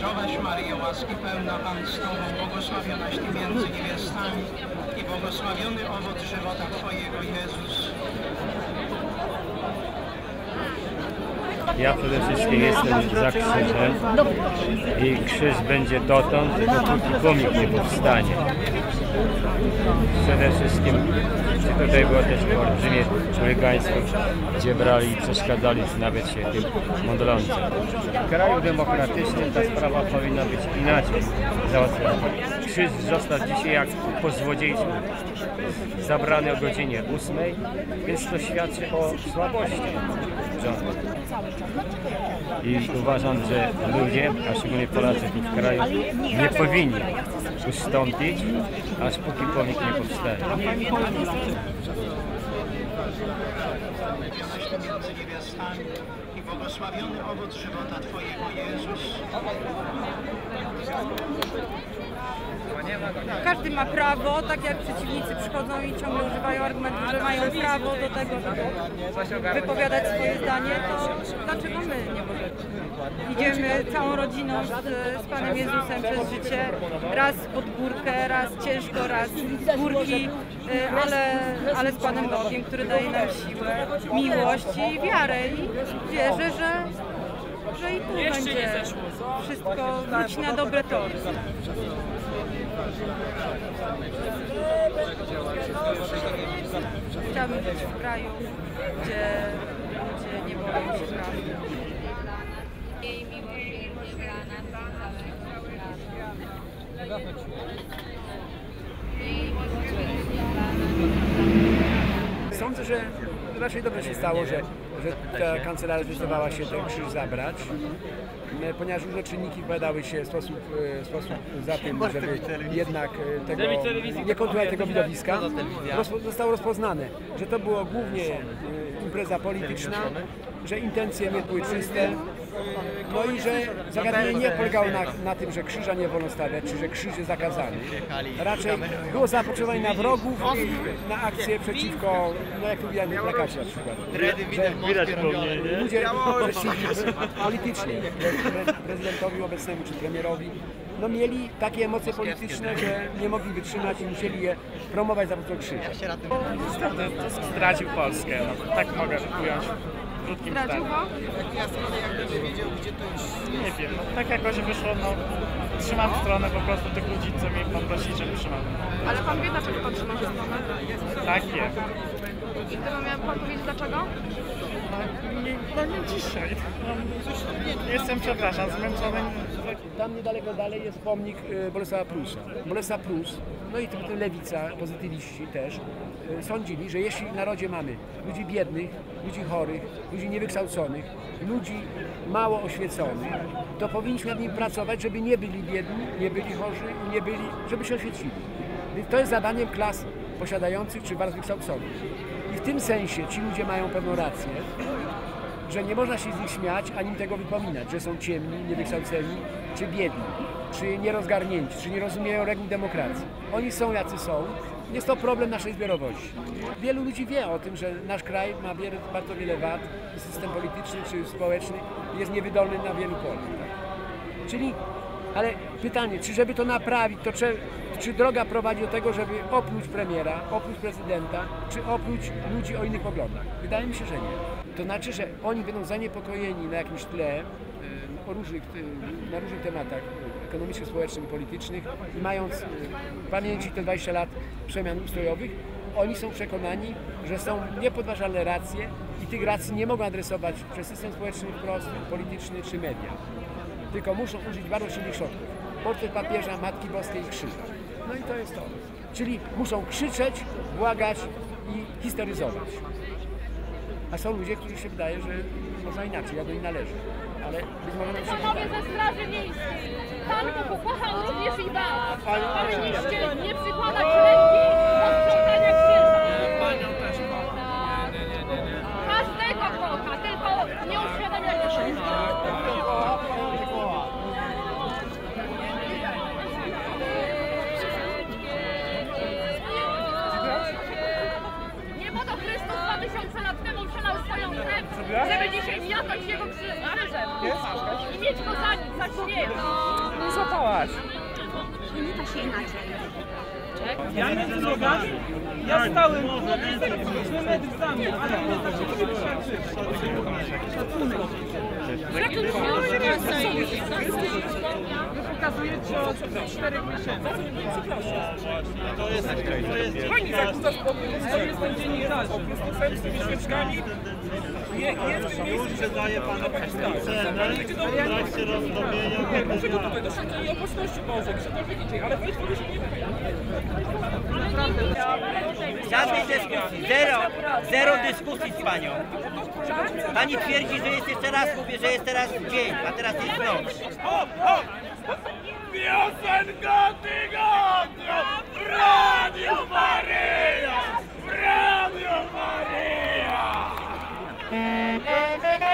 Zdrowaś Maryjo, łaski pełna Pan z Tobą, błogosławionaś Ty między niewiastami i błogosławiony owoc żywota Twojego, Jezus. Ja przede wszystkim jestem za krzyżem i krzyż będzie dotąd, dopóki pomnik nie powstanie. Przede wszystkim tutaj było też olbrzymie chuligaństwo, gdzie brali i przeszkadzali nawet się tym modlącym. W kraju demokratycznym ta sprawa powinna być inaczej załatwiona. Krzyż został dzisiaj jak po złodziejstwu zabrany o godzinie 8, więc to świadczy o słabości rządu. I uważam, że ludzie, a szczególnie Polacy w kraju, nie powinni ustąpić, aż póki pomnik nie powstaje. Niewiastami i błogosławiony owoc żywota Twojego, Jezus. Każdy ma prawo, tak jak przeciwnicy przychodzą i ciągle używają argumentu, że mają prawo do tego, żeby wypowiadać swoje zdanie, to dlaczego my nie możemy? Idziemy całą rodziną z, z Panem Jezusem przez życie, raz pod górkę, raz ciężko, raz z górki, y, ale, ale z Panem Bogiem, który daje nam siłę, miłość i wiarę i wierzę, że, że i tu będzie wszystko wróci na dobre tory. Chciałabym żyć w kraju, gdzie ludzie nie boją się praw. Jej miłość dla nas całego świata. Jej miłość dla nas Sądzę, że raczej dobrze się stało, że, że ta kancelaria zdecydowała się ten krzyż zabrać, e, ponieważ różne czynniki wypowiadały się w sposób, e, w sposób za tym, żeby jednak e, tego, nie kontynuować tego widowiska. Rozpo, zostało rozpoznane, że to było głównie impreza polityczna, że intencje nie były czyste, no i że zagadnienie nie polegało na, na tym, że krzyża nie wolno stawiać, czy że krzyż jest zakazany. Raczej było zapotrzebowanie na wrogów i na akcje przeciwko, no jak na plakacie na przykład. Że Widać po mnie, nie? ludzie przeciwni politycznie pre- prezydentowi obecnemu czy premierowi, no mieli takie emocje polityczne, że nie mogli wytrzymać i musieli je promować za pomocą krzyża. Zdradził Polskę, no, tak mogę ująć krótkim Zdradził zdaniu. Nie wiem, no, tak jakoś wyszło, no trzymam stronę po prostu tych ludzi, co mnie pan prosi, żeby trzymał. Ale pan wie, dlaczego pan trzyma stronę? Tak wiem. I gdyby miał pan powiedzieć dlaczego? No nie, no nie dzisiaj. No, jestem, przepraszam, zmęczony. Tam niedaleko dalej jest pomnik y, Bolesława Prusa. Bolesław Prus, no i tym lewica, pozytywiści też, y, sądzili, że jeśli w narodzie mamy ludzi biednych, ludzi chorych, ludzi niewykształconych, ludzi mało oświeconych, to powinniśmy nad nim pracować, żeby nie byli biedni, nie byli chorzy i nie byli, żeby się oświecili. Więc to jest zadaniem klas posiadających czy bardzo wykształconych. I w tym sensie ci ludzie mają pewną rację, że nie można się z nich śmiać, ani tego wypominać, że są ciemni, niewykształceni, czy biedni, czy nierozgarnięci, czy nie rozumieją reguł demokracji. Oni są jacy są. Jest to problem naszej zbiorowości. Wielu ludzi wie o tym, że nasz kraj ma bardzo wiele wad, system polityczny czy społeczny jest niewydolny na wielu polach. Tak? Czyli, ale pytanie, czy żeby to naprawić, to czy, czy droga prowadzi do tego, żeby opluć premiera, opluć prezydenta, czy opluć ludzi o innych poglądach? Wydaje mi się, że nie. To znaczy, że oni będą zaniepokojeni na jakimś tle o różnych, y, na różnych tematach ekonomicznych, społecznych politycznych i mając y, w pamięci te 20 lat przemian ustrojowych, oni są przekonani, że są niepodważalne racje i tych racji nie mogą adresować przez system społeczny wprost, polityczny czy media tylko muszą użyć bardzo silnych środków. Portret papieża, Matki Boskiej i krzyża. No i to jest to. Czyli muszą krzyczeć, błagać i historyzować. A są ludzie, którzy się wydaje, że można inaczej, jak do nich należy. Ale być może Panowie ze Straży Miejskiej, Pan pokochał również i Was. Powinniście nie przykładać ręki żeby dzisiaj się miatać jego krzy- krzyżem i mieć go za, za śmierć. Nie złapałaś. Ja między nogami, ja stałem, myśmy medycami, ale mnie tak się nie Wy pokazujecie od 4 miesięcy. To jest, to jest Pani zakłada spokój, to jestem dziennikarzem. Jestem z tymi świeczkami. Nie, nie w tym miejscu, że daje Pan cenę w trakcie rozdrobienia. Nie, dlaczego tutaj do i opatrzności Boże, gdziekolwiek indziej, ale się nie Żadnej dyskusji, zero, zero dyskusji z panią. Pani twierdzi, że jest jeszcze raz, mówię, że jest teraz dzień, a teraz jest noc. Piosenka tygodnia! Radio Maryja! Thank you.